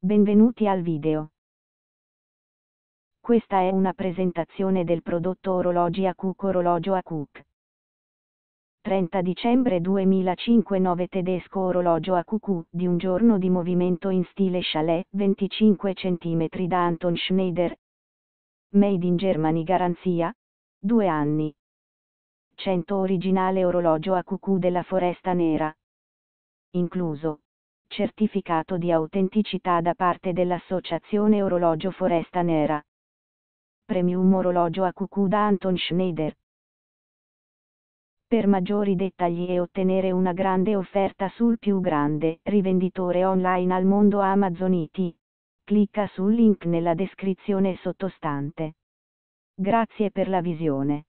Benvenuti al video. Questa è una presentazione del prodotto orologi Akuk orologio Akuk. 30 dicembre 2005 9 tedesco orologio Akuk di un giorno di movimento in stile chalet 25 cm da Anton Schneider. Made in Germany garanzia 2 anni. 100 originale orologio Akuk della Foresta Nera. Incluso certificato di autenticità da parte dell'Associazione Orologio Foresta Nera. Premium orologio a cucù da Anton Schneider. Per maggiori dettagli e ottenere una grande offerta sul più grande rivenditore online al mondo Amazon IT, clicca sul link nella descrizione sottostante. Grazie per la visione.